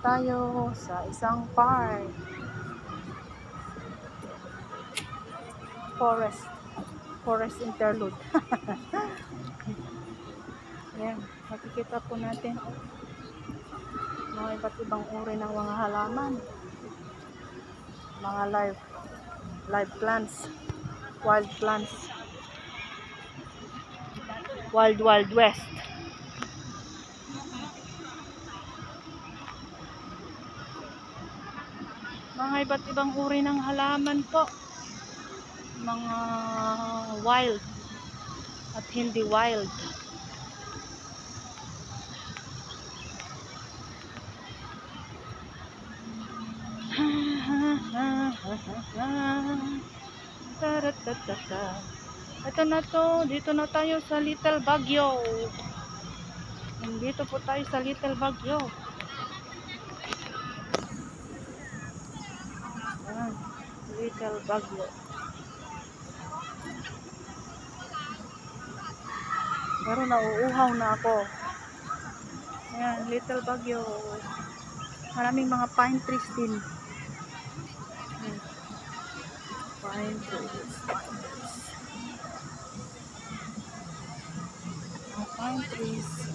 tayo sa isang park. Forest. Forest interlude. Ayan, makikita po natin mga iba't ibang uri ng mga halaman. Mga live live plants, wild plants. Wild Wild West. Mga iba't ibang uri ng halaman po. Mga wild at hindi wild. Ito na to, dito na tayo sa Little Baguio. Nandito po tayo sa Little Baguio. Ayan, Little Baguio. Pero nauuhaw na ako. Ayan, Little Baguio. Maraming mga pine trees din. Pine trees, pine trees. Pine trees.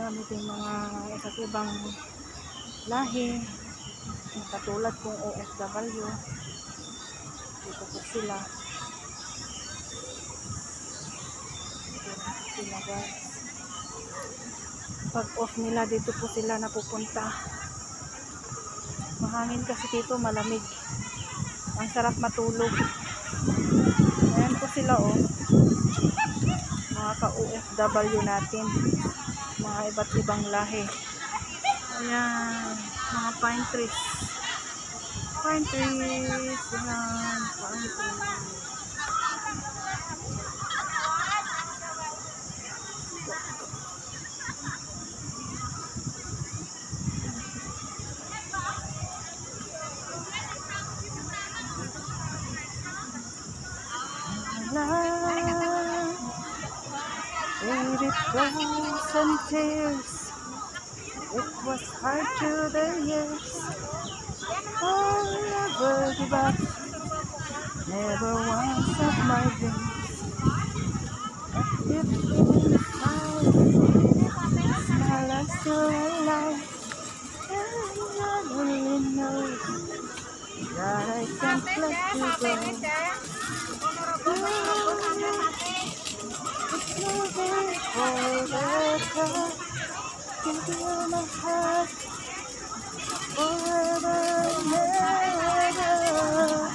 Marami din mga iba't ibang lahi. Yung Katulad kong OFW. Dito po sila. Dito po sila guys. Pag off nila dito po sila napupunta. Mahangin kasi dito malamig. Ang sarap matulog. Ayan po sila oh. Mga ka-OFW natin mga iba't ibang lahi. Ayan, mga pine trees. Pine trees, ayan, pine trees. And tears. It was hard through the years. I'll never give up. Never once of my dreams. If inside, smile I'm still alive. And only knows that I can't let you go. Forever. Give you my heart forever and ever.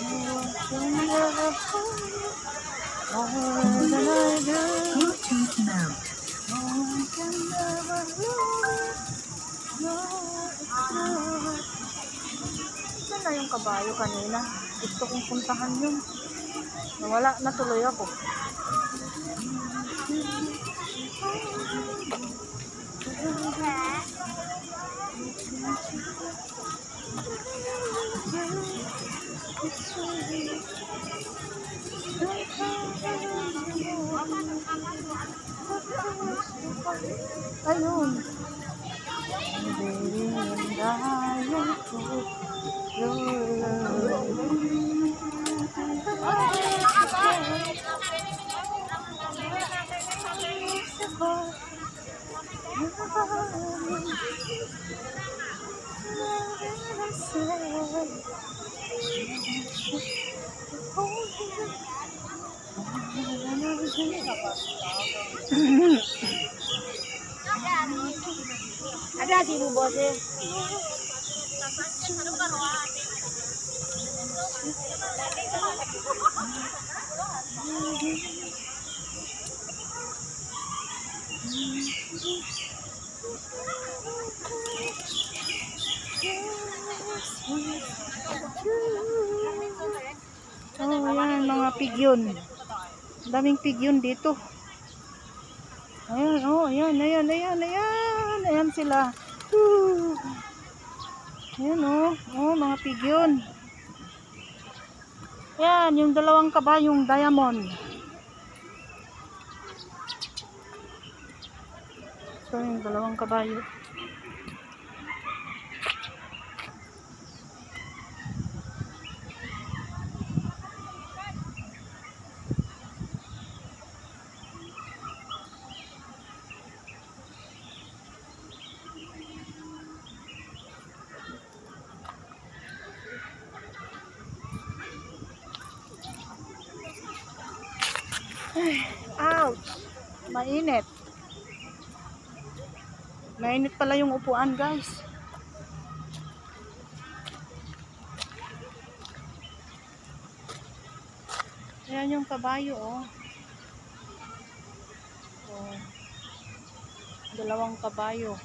You can never more than I do. Bluetooth mode. No one can it's true. Saan na yung kabayo kanina? Gusto kong puntahan yun. Nawala na tuloy ako. Ayun. Ada si ibu bosnya. Oh, yan, mga pigyon. Ang daming pigyon dito. Ayan, oh, ayan, ayan, ayan, ayan. Ayan sila. Woo. Ayan, oh. Oh, mga pigyon. Yan, yung dalawang kabayong diamond. Ito yung dalawang kabayo. Ouch! Mainit. Mainit pala yung upuan, guys. Ayan yung kabayo, oh. oh. Dalawang kabayo.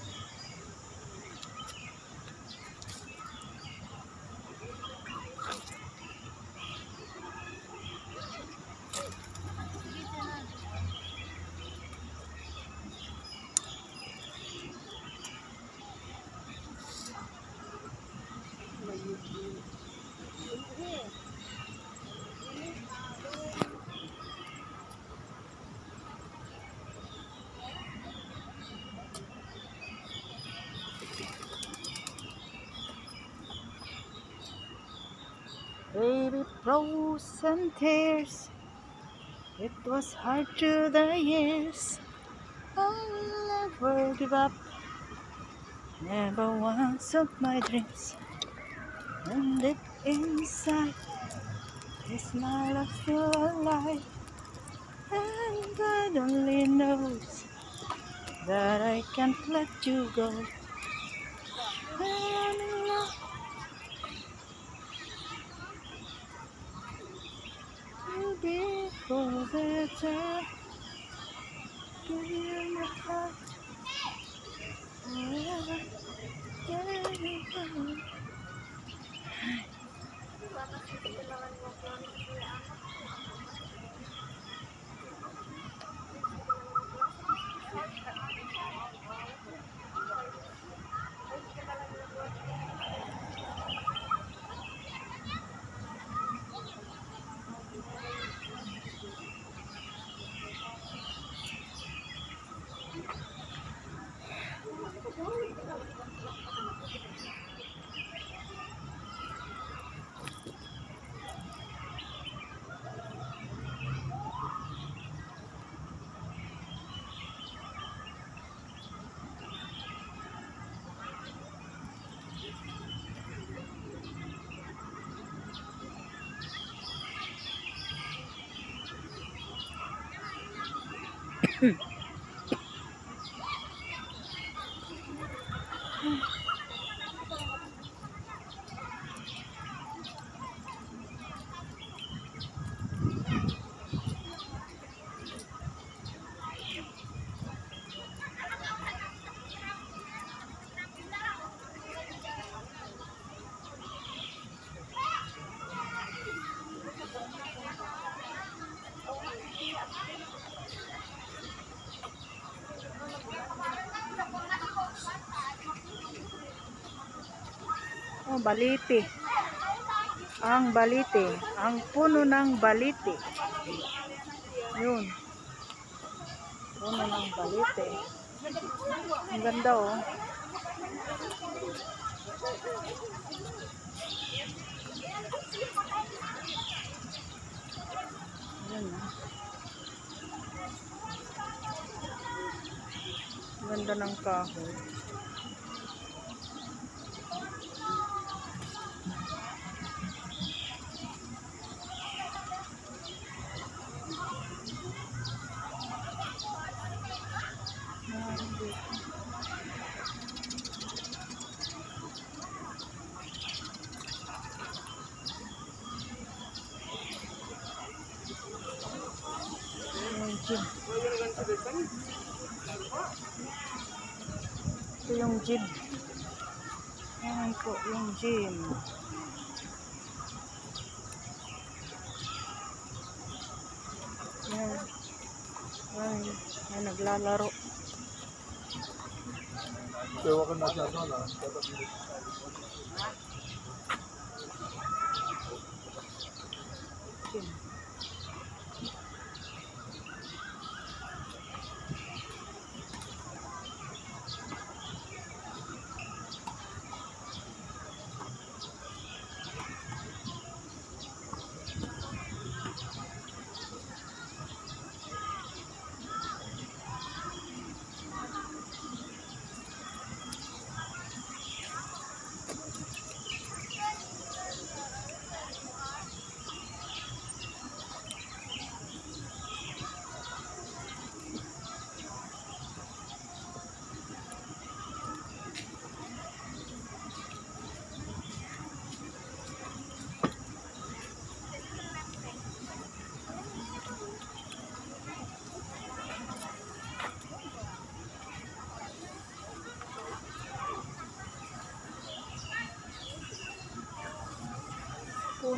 Baby frozen tears. It was hard through the years. I'll never give up. Never once of my dreams. And deep inside, is my love still alive? And God only knows that I can't let you go. Before the time, give you my heart. Forever, give me my Oh, baliti. Ang baliti. Ang puno ng baliti. Yun. Puno ng baliti. Ang ganda oh. Oh. Ganda ng kahoy. Meron dito. Gym. Ito yung gym. Yan po yung gym. Yan. Yan. Yan, naglalaro. Kaya ka na.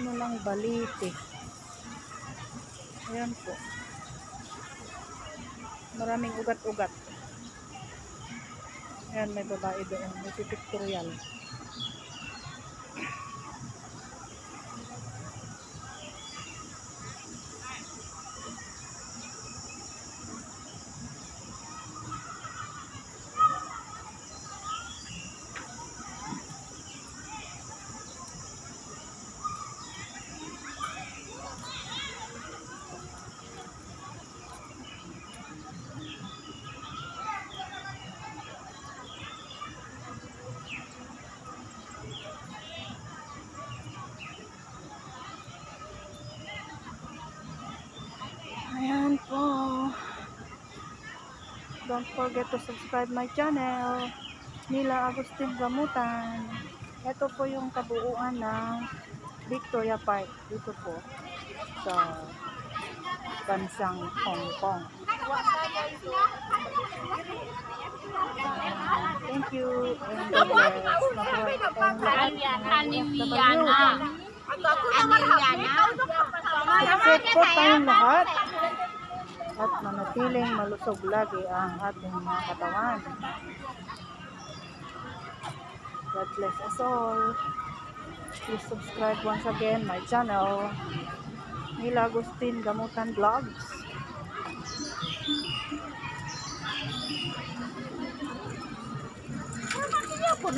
Puno ng balite. Ayan po. Maraming ugat-ugat. Ayan, may babae doon. May pipictorial. Don't forget to subscribe my channel. Nila Agustin Gamutan. Ito po yung kabuuan ng Victoria Park. Dito po sa bansang Hong Kong. Thank you and God bless. Tayong lahat ng OFW. Safe po tayong lahat at manatiling malusog lagi ang ating mga katawan. God bless us all. Please subscribe once again my channel, Mila Agustin Gamutan Vlogs. Po.